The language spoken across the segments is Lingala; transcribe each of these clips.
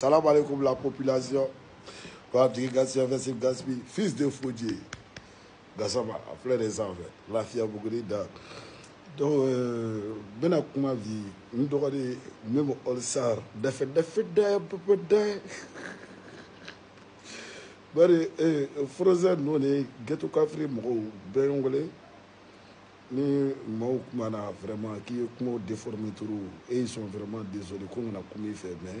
Salam alaikum la population. Abdiri Gassi, Vincent Gaspi, fils de Fodier. Gassama, frère des enfants. La fille euh, à Bougrida. Donc, Bena Kouma dit, nous devons même Olsar. Defe, defe, de, peu, de. Bari, eh, Frozen, nous, les ghetto kafri, moro, ben anglais. ni maaw kumana vraiment k'i ye kumaw déformé trop et ils sont vraiment désolés ko n kana kuma i fɛ mais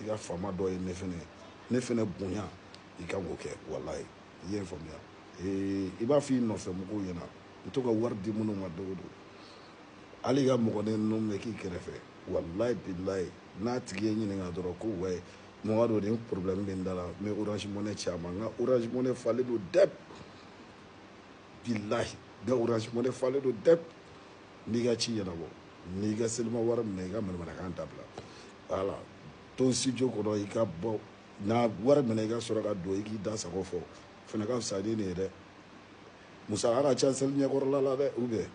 i ka faama dɔ ye ne fɛnɛ ne fɛnɛ bonya i kan k'o kɛ walayi i ye n faamuya i b'a f'i nɔfɛ mɔgɔw ɲɛna i to ka wari di minnu ma don o don hali i ka mɔgɔnin ninnu bɛ k'i kɛrɛfɛ walayi bilayi n'a tigi ye ɲininka dɔrɔn ko wayi mɔgɔ dɔ nin problème bɛ n da la n bɛ orange money ci a ma n ka orange money falen don dɛ bilayi n ka orange money falen don dɛ n'i ka ci ɲɛnabɔ n'i ka selima wari minɛ i ka manamanakan dabila voilà to studio kɔnɔ i ka bɔ na wari minɛ i ka sɔrɔ ka don i k'i da sago fɔ fana ka fisa ni nin ye dɛ musaka ka ca seli ɲɛkɔrɔla la dɛ u bɛn